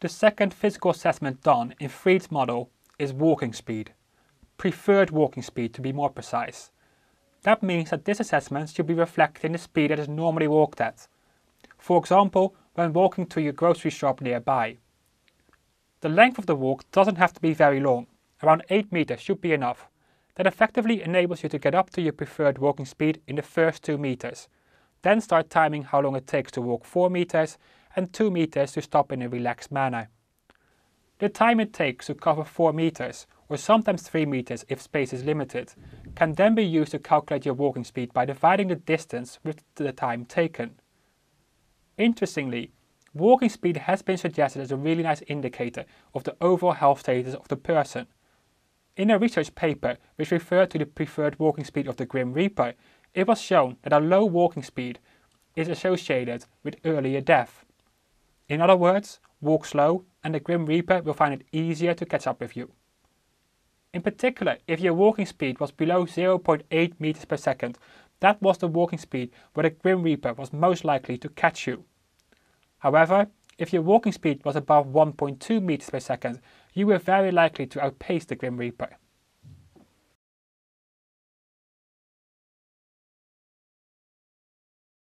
The second physical assessment done in Fried's model is walking speed, preferred walking speed to be more precise. That means that this assessment should be reflecting the speed that is normally walked at. For example, when walking to your grocery shop nearby. The length of the walk doesn't have to be very long, around 8 meters should be enough. That effectively enables you to get up to your preferred walking speed in the first 2 meters. Then start timing how long it takes to walk 4 meters and 2 meters to stop in a relaxed manner. The time it takes to cover 4 meters, or sometimes 3 meters if space is limited, can then be used to calculate your walking speed by dividing the distance with the time taken. Interestingly, walking speed has been suggested as a really nice indicator of the overall health status of the person. In a research paper which referred to the preferred walking speed of the Grim Reaper, it was shown that a low walking speed is associated with earlier death. In other words, walk slow and the Grim Reaper will find it easier to catch up with you. In particular, if your walking speed was below 0.8 meters per second, that was the walking speed where the Grim Reaper was most likely to catch you. However, if your walking speed was above 1.2 meters per second, you were very likely to outpace the Grim Reaper.